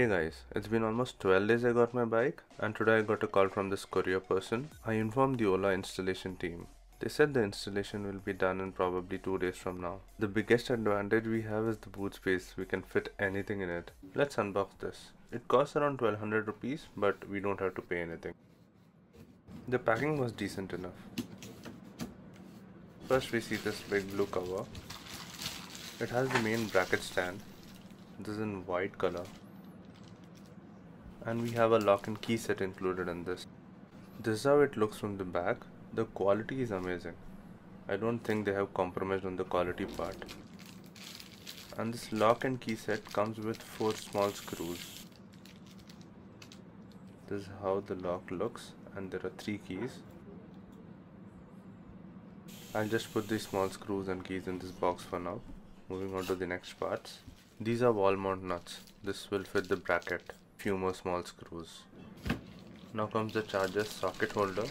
Hey guys, it's been almost 12 days I got my bike and today I got a call from this courier person. I informed the Ola installation team. They said the installation will be done in probably 2 days from now. The biggest advantage we have is the boot space, we can fit anything in it. Let's unbox this. It costs around 1200 rupees but we don't have to pay anything. The packing was decent enough. First we see this big blue cover. It has the main bracket stand. This is in white color and we have a lock and key set included in this. This is how it looks from the back. The quality is amazing. I don't think they have compromised on the quality part. And this lock and key set comes with 4 small screws. This is how the lock looks and there are 3 keys. I'll just put these small screws and keys in this box for now. Moving on to the next parts. These are wall mount nuts. This will fit the bracket few more small screws. Now comes the charger socket holder.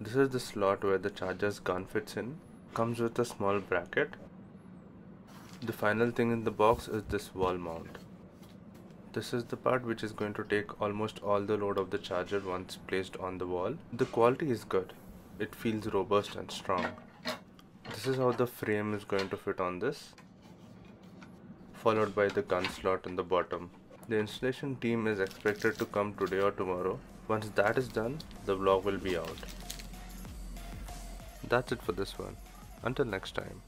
This is the slot where the charger's gun fits in. Comes with a small bracket. The final thing in the box is this wall mount. This is the part which is going to take almost all the load of the charger once placed on the wall. The quality is good. It feels robust and strong. This is how the frame is going to fit on this followed by the gun slot in the bottom. The installation team is expected to come today or tomorrow. Once that is done, the vlog will be out. That's it for this one. Until next time.